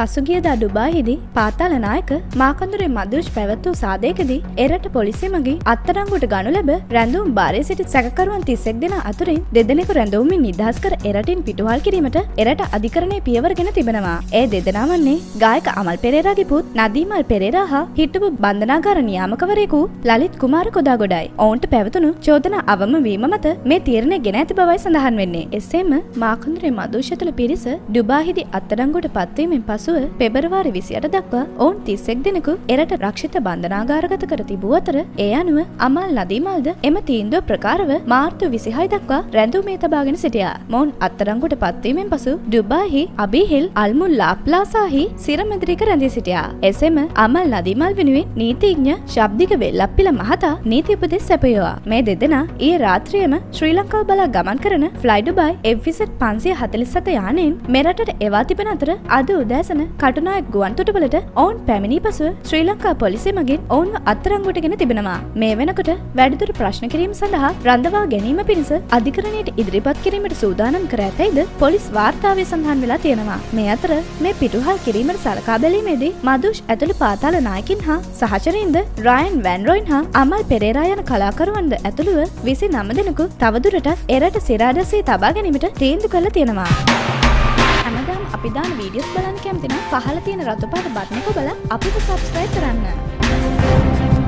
පසුගියදා ඩුබාහිදී පාතාල නායක මාකඳුරේ මදුෂ් පැවැත්වූ සාදයකදී එරට පොලිසිය මගින් අත්තරංගුට ගනු ලැබ රැඳවුම් බාරය සිටි සැකරුවන් තිස්සෙක් දෙෙන අතුරින් දෙදෙනෙකු රැඳවුමින් නිදහස් කර එරටින් පිටුහල් කිරීමට එරට අධිකරණය පියවරගෙන තිබෙනවා. ඒ දෙදෙනවන්නේ ගායක අමල් පෙරේරාගේ පුත් නදීමල් පෙරේරා හා හිටපු බන්ධනාගාර නියාමකවරයෙකු ලලිත් කුමාර කොදා ගොඩයි. ඔවුන්ට පැවතුණු චෝදන අවම වීම මත මේ තීරණය ගෙන ඇති බවයි සඳහන් වෙන්නේ. එසේම මාකඳුරේ මදුෂතුළ පිරිස ඩුබාහිදි අත්තරංගුට පත්වීමෙන් පසු පසුව පෙබරවාරි විසියට දක්වා ඔවුන් තිස්සෙක් දෙනෙකු එරට රක්ෂිත බන්ධනාගාරගත කර තිබූ අතර ඒ අනුව අමල් නදීමල්ද එම තීන්දුව ප්‍රකාරව මාර්තු විසිහයි දක්වා රැඳූ මේ තබාගෙන සිටියා. මොවුන් අත්තරංගුට පත්වීමෙන් පසු ඩුබාහි අබිහිල් අල්මුල් ලාප්ලාසාහි සිරමැදිරික රැඳී සිටියා. එසෙම අමල් නදීමල් වෙනුවෙන් නීතිඥ ශබ්දික වෙල්ලප්පිල මහතා නීති උපදෙස් සැපයවා. මේ දෙදෙනා ඒ රාත්‍රියම ශ්‍රී ලංකාව බලා ගමන් කරන ෆ්ලයිඩුබයි එවිසට් පන්සිය හතලිස්සත යානයෙන් මෙරටට එවා තිබෙන අතර අද උදෑසන වන කටුනායක් ගුවන්තොටුවලට ඔවුන් පැමිණි පසුව ශ්‍රී ලංකා පොලිසි මගින් ඔවුන්ව අත්තරංගුටගෙන තිබෙනවා. මේ වෙනකොට වැඩිදුර ප්‍රශ්න කිරීම සඳහා රඳවා ගැනීම පිණිස අධිකරණයට ඉදිරිපත් කිරීමට සූදානම් කර ඇතැයිද පොලිස් වාර්තාවය සඳහන් වෙලා තියෙනවා. මේ අතර මේ පිටුහල් කිරීමට සලකා බැලීමේදී මදුෂ් ඇතුළු පාතාල නායකින් හා සහචරින්ද රයන් වැන්රොයින් හා අමල් පෙරේරා යන කලාකරුවන්ද ඇතුළුව විසි නම දෙනෙකු තවදුරට එරට සිරාඩසේ තබා ගැනීමට තීන්දු කළ තියෙනවා. හැමදාම අපි දාන වීඩියෝස් බලන්න කැමතිනම් පහල තියෙන රතු පාට බටන් එක ඔබලා අපිව සබ්ස්ක්‍රයිබ් කරන්න.